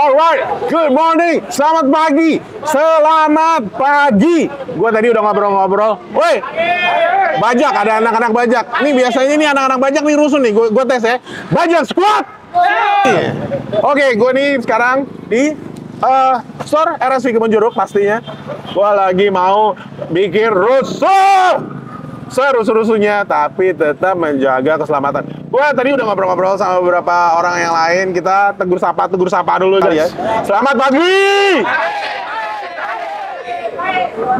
Alright, good morning, selamat pagi, selamat pagi. Gue tadi udah ngobrol-ngobrol. Woi, bajak, ada anak-anak bajak. Nih biasanya nih anak-anak bajak nih rusun nih. Gue tes ya. Bajak squad. Oke, gue nih sekarang di uh, store RSV Kemenjuruk pastinya. Gue lagi mau bikin rusuh serusuh-rusuhnya tapi tetap menjaga keselamatan. Gua tadi udah ngobrol-ngobrol sama beberapa orang yang lain. Kita tegur sapa, tegur sapa dulu kali ya. Selamat pagi.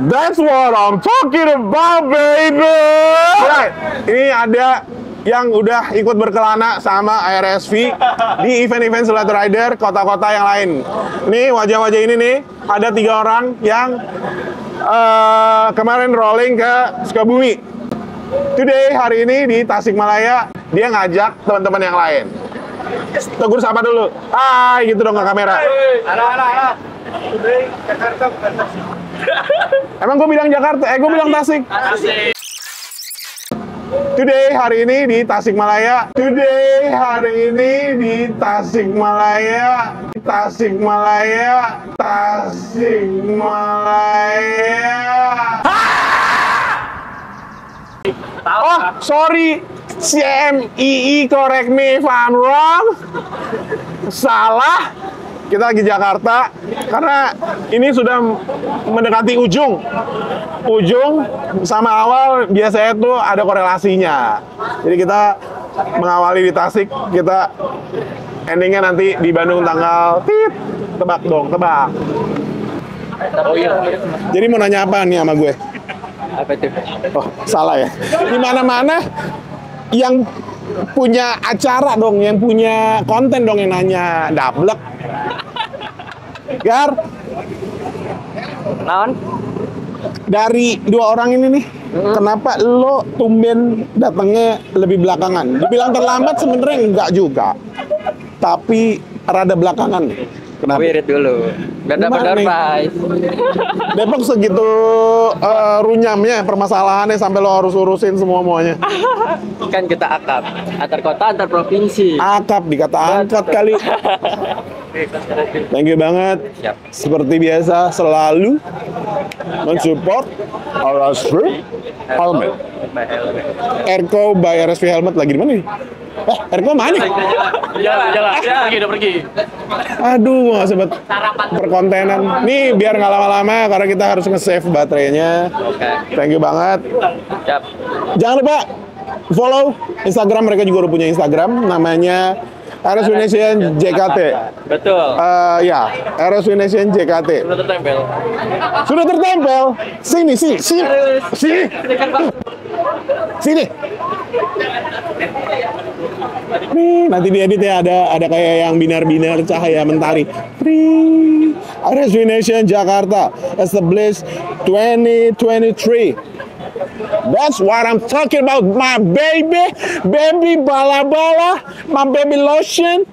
That's what I'm talking about, baby. Right. Ini ada yang udah ikut berkelana sama RSV di event-event Select Rider kota-kota yang lain. Nih wajah-wajah ini nih ada tiga orang yang uh, kemarin rolling ke Sukabumi Today hari ini di Tasikmalaya dia ngajak teman-teman yang lain. Tegur sapa dulu. Hai gitu dong ke kamera. Halo halo halo. Today Jakarta bukan Tasik. Emang gue bilang Jakarta, eh gue bilang Tasik. Tasik. Today hari ini di Tasikmalaya. Today hari ini di Tasikmalaya. Tasikmalaya. Tasikmalaya. Oh, sorry. CMII correct me if I'm wrong. Salah. Kita lagi Jakarta karena ini sudah mendekati ujung. Ujung sama awal biasanya tuh ada korelasinya. Jadi kita mengawali di Tasik, kita endingnya nanti di Bandung tanggal tit. Tebak dong, tebak. Oh iya. Jadi mau nanya apa nih sama gue? Apa itu? Oh, salah ya. Di mana-mana yang punya acara dong, yang punya konten dong yang nanya dablek. Gar. Naon? Dari dua orang ini nih, hmm. kenapa lo tumben datangnya lebih belakangan? Dibilang terlambat sebenarnya enggak juga. Tapi rada belakangan Kenapa? Wirid dulu. Biar dapat surprise. Depok segitu uh, runyamnya permasalahannya sampai lo harus urusin semua muanya. kan kita akap antar kota antar provinsi. Akap dikata angkat kali. Thank you banget. Siap. Seperti biasa selalu mensupport RSV Helmet. Erko by RSV Helmet lagi di mana nih? Eh, Erko mana? Jalan, jalan. Ya, pergi, udah pergi. Aduh, nggak sempat perkontenan. Nih, biar nggak lama-lama karena kita harus nge-save baterainya. Oke. Thank you banget. Siap. Jangan lupa follow Instagram mereka juga udah punya Instagram namanya RS Nation JKT. Betul. Uh, ya, RS Nation JKT. Sudah tertempel. Sudah tertempel. Sini, sini, sini. Sini. Sini. Nih, nanti di edit ya ada ada kayak yang binar-binar cahaya mentari. Free. RS Nation Jakarta established 2023. That's what I'm talking about, my baby, baby bala-bala, my baby lotion.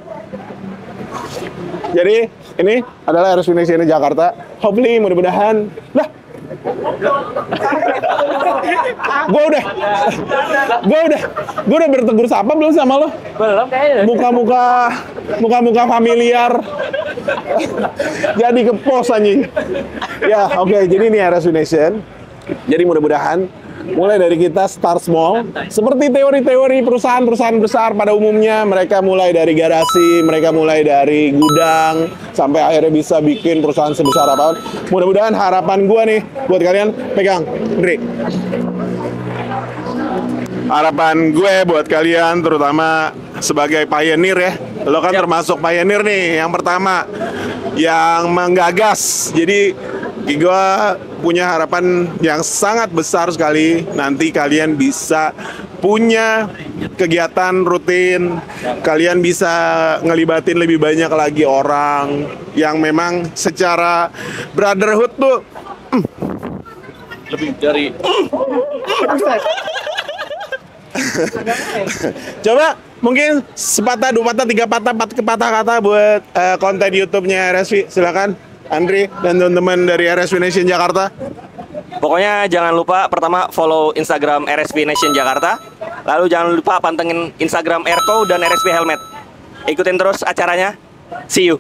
Jadi ini adalah ini Jakarta. Hopefully mudah-mudahan lah gue udah gue udah gue udah bertegur sapa belum sama lo? Belum kayaknya. Muka-muka muka-muka familiar. Jadi ke pos anjing. Ya oke okay, jadi ini RS Nation jadi mudah-mudahan mulai dari kita start small seperti teori-teori perusahaan-perusahaan besar pada umumnya mereka mulai dari garasi mereka mulai dari gudang sampai akhirnya bisa bikin perusahaan sebesar apa mudah-mudahan harapan gue nih buat kalian pegang Dri harapan gue buat kalian terutama sebagai pioneer ya. Lo kan termasuk pioneer nih yang pertama. Yang menggagas. Jadi gue punya harapan yang sangat besar sekali nanti kalian bisa punya kegiatan rutin kalian bisa ngelibatin lebih banyak lagi orang yang memang secara brotherhood tuh mm, lebih dari Coba mungkin sepatah, dua patah, tiga patah, empat patah kata buat uh, konten YouTube-nya RSV. Silakan. Andri dan teman-teman dari RSV Nation Jakarta? Pokoknya jangan lupa pertama follow Instagram RSV Nation Jakarta. Lalu jangan lupa pantengin Instagram Erko dan RSV Helmet. Ikutin terus acaranya. See you.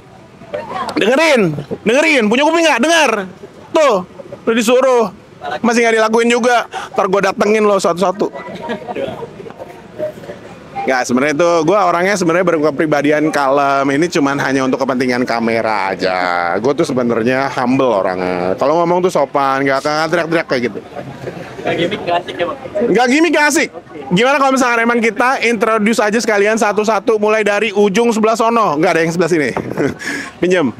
Dengerin, dengerin, punya kuping nggak? Dengar. Tuh, udah disuruh. Masih nggak dilakuin juga. Ntar gue datengin lo satu-satu. Nggak, sebenarnya itu gue orangnya sebenarnya berkepribadian kalem. Ini cuman hanya untuk kepentingan kamera aja. Gue tuh sebenarnya humble orangnya. Kalau ngomong tuh sopan, nggak akan teriak-teriak kayak gitu. Nggak gimmick nggak asik. Gimana kalau misalkan emang kita introduce aja sekalian satu-satu mulai dari ujung sebelah sono. Nggak ada yang sebelah sini. Pinjem.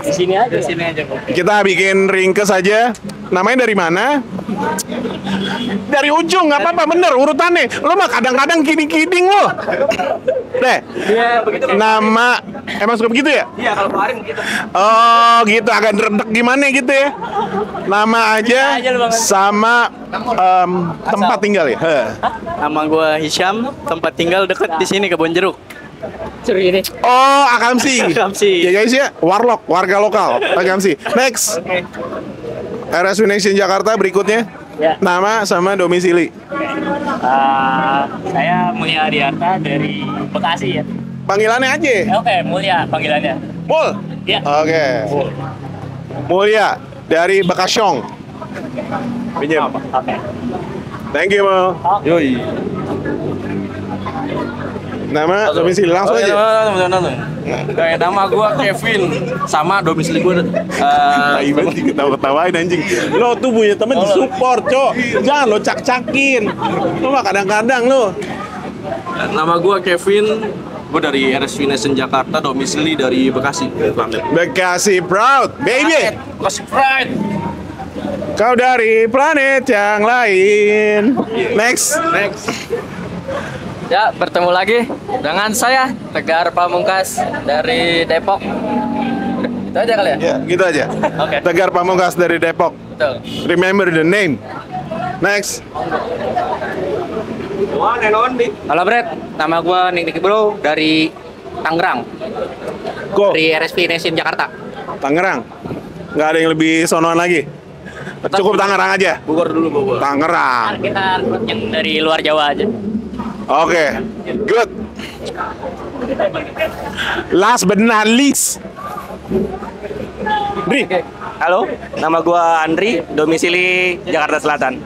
Di sini aja. Di sini aja. Kita bikin ringkes aja. Namanya dari mana? Dari ujung, nggak apa-apa, bener urutannya. Lo mah kadang-kadang kiding-kiding lo. Deh, Iya, begitu. nama emang suka begitu ya? Iya, kalau kemarin begitu. Oh gitu, agak redek gimana gitu ya? Nama aja sama em, tempat tinggal ya? Heh. Nama gua Hisham, tempat tinggal dekat di sini Kebon Jeruk. Seru ini. Oh, Akamsi. Akamsi. Ya guys ya, warlock, warga lokal. Akamsi. Next. RSU Nation Jakarta berikutnya. Ya. Nama sama domisili. Ah, saya Mulia Adiarta dari Bekasi ya. Panggilannya aja. Eh, Oke, Mulia panggilannya. Mul. Ya. Oke. Mulia dari Bakasyong. Pinjam. Oke. Thank you, Mul. Yoi. Nama domisili langsung Oh, iya, aja. nama. Kayak nama gua Kevin sama domisili gua eh Tai banget diketawa-ketawain anjing. Lo tuh punya temen support, Cok. Jangan lo cak-cakin. Lo mah kadang-kadang lo. nama gua Kevin. Gua dari RSV Nation Jakarta, domisili dari Bekasi. Bekasi proud, baby. Bekasi Pride. Kau dari planet yang lain. Next. Next. Ya, bertemu lagi dengan saya Tegar Pamungkas dari Depok. Itu aja kali ya? Ya, gitu aja. Oke. Tegar Pamungkas dari Depok. Betul. Remember the name. Next. Halo Brad, nama gue Nick Nick Bro dari Tangerang, Go. dari RSP Nation Jakarta. Tangerang. Nggak ada yang lebih sonoan lagi. Cukup Tangerang aja. Bogor dulu Bogor. Tangerang. Kita yang dari luar Jawa aja. Oke, good. Last but not least. Dri, Halo, nama gua Andri, domisili Jakarta Selatan.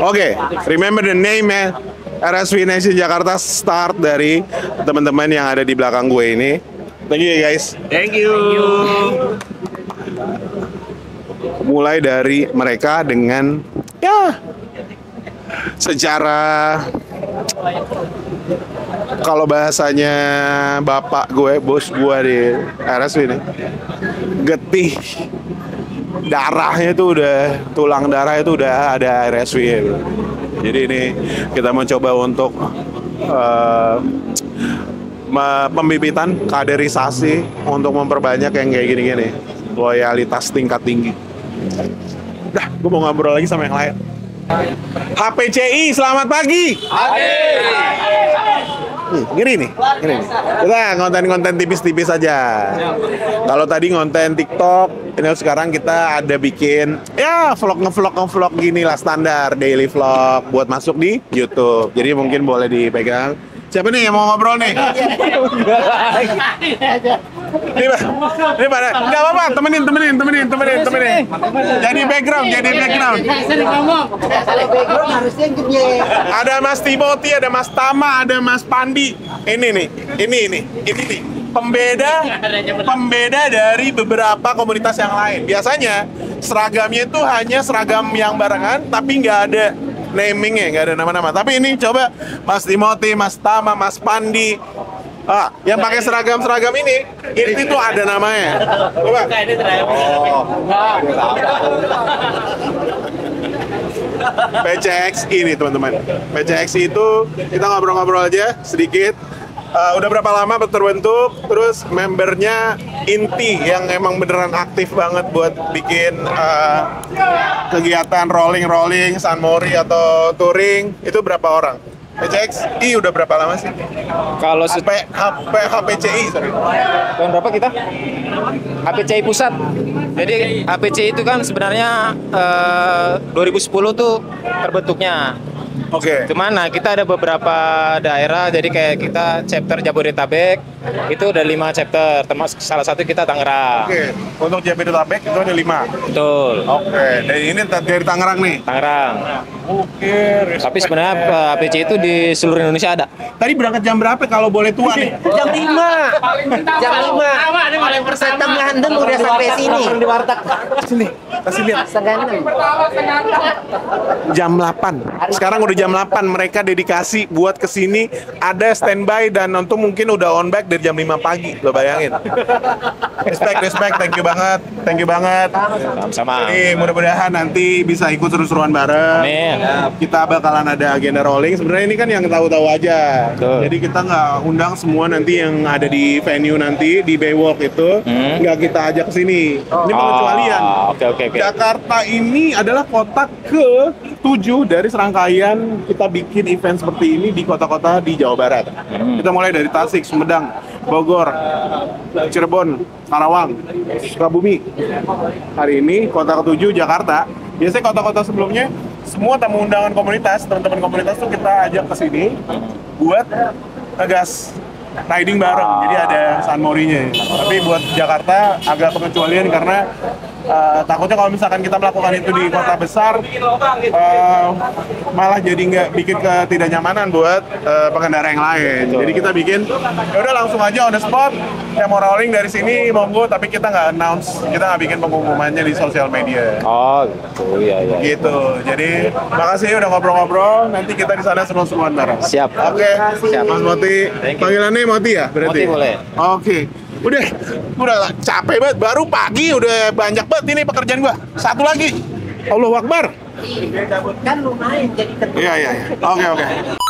oke, remember the name man. RSV Nation Jakarta start dari teman-teman yang ada di belakang gue ini. Thank you ya guys. Thank you. Mulai dari mereka dengan ya secara kalau bahasanya bapak gue, bos gue di RSV ini, getih darahnya itu udah tulang darah itu udah ada RSV ya. Jadi ini kita mau coba untuk me- pembibitan kaderisasi untuk memperbanyak yang kayak gini-gini loyalitas tingkat tinggi. Dah, gue mau ngobrol lagi sama yang lain. HPCI, selamat pagi. Nih, gini nih, gini nih. Kita konten-konten tipis-tipis aja. Kalau tadi konten TikTok, ini sekarang kita ada bikin ya vlog ngevlog ngevlog gini lah standar daily vlog buat masuk di YouTube. Jadi mungkin boleh dipegang. Siapa nih yang mau ngobrol nih? Nih, Pak. Nih, Pak. Nggak apa-apa, temenin, temenin, temenin, temenin, temenin. Jadi background, jadi background. Ada Mas Timothy, ada Mas Tama, ada Mas Pandi. Ini nih, ini ini, ini nih. Pembeda, pembeda dari beberapa komunitas yang lain. Biasanya seragamnya itu hanya seragam yang barengan, tapi nggak ada namingnya, nggak ada nama-nama. Tapi ini coba Mas Timothy, Mas Tama, Mas Pandi. Ah, yang pakai seragam-seragam ini, ini tuh ada namanya. Coba. PCX ini teman-teman. PCX itu kita ngobrol-ngobrol aja sedikit. Eh, udah berapa lama terbentuk? Terus membernya inti yang emang beneran aktif banget buat bikin eh, kegiatan rolling-rolling, Sunmori atau touring itu berapa orang? PCX I udah berapa lama sih? Kalau HP, HP HPCI sorry. tahun berapa kita? APCI pusat. Jadi APCI itu kan sebenarnya eh, 2010 tuh terbentuknya. Oke. Cuman nah kita ada beberapa daerah jadi kayak kita chapter Jabodetabek itu ada lima chapter termasuk salah satu kita Tangerang. Oke, untuk Jabodetabek itu ada lima. Betul. Oke, dan ini ta- dari Tangerang nih. Tangerang. Oke, Tapi sebenarnya eh, APC itu di seluruh Indonesia ada. Tadi berangkat jam berapa kalau boleh tua nih? Jam 5 Jam 5 Setengah enam udah sampai sini Sini, kasih lihat. Setengah enam Jam 8. Sekarang udah jam 8 mereka dedikasi buat ke sini ada standby dan untuk mungkin udah on back dari jam 5 pagi. Lo bayangin. Respect, respect. Thank you banget. Thank you banget. Sama-sama. Jadi mudah-mudahan nanti bisa ikut seru-seruan bareng. Amin. Kita bakalan ada agenda rolling. Sebenarnya ini kan yang tahu-tahu aja. Betul. Jadi kita nggak undang semua nanti yang ada di venue nanti di Baywalk itu Hmm. nggak kita ajak ke sini. Ini pengecualian. Oh, Oke oke oke. Jakarta ini adalah kota ke-7 dari serangkaian kita bikin event seperti ini di kota-kota di Jawa Barat. Kita mulai dari Tasik, Sumedang, Bogor, Cirebon, Karawang, Sukabumi. Hari ini kota ke-7 Jakarta. Biasanya kota-kota sebelumnya semua tamu undangan komunitas, teman-teman komunitas tuh kita ajak ke sini buat ngegas riding bareng. Jadi ada San Morinya. Tapi buat Jakarta agak pengecualian karena uh, takutnya kalau misalkan kita melakukan itu di kota besar uh, malah jadi nggak bikin ketidaknyamanan buat uh, pengendara yang lain. Jadi kita bikin ya udah langsung aja on the spot. Yang mau rolling dari sini monggo tapi kita nggak announce, kita nggak bikin pengumumannya di sosial media. Oh gitu ya ya. Gitu. Jadi makasih ya udah ngobrol-ngobrol. Nanti kita di sana seru-seruan bareng. Siap. Oke. Siap. Mas Moti. Panggilannya Moti ya berarti? Moti boleh. Oke. Udah, udah capek banget. Baru pagi udah banyak banget ini pekerjaan gua. Satu lagi. Allahu Akbar. Kan lumayan jadi ketemu Iya, iya, iya. Oke, oke.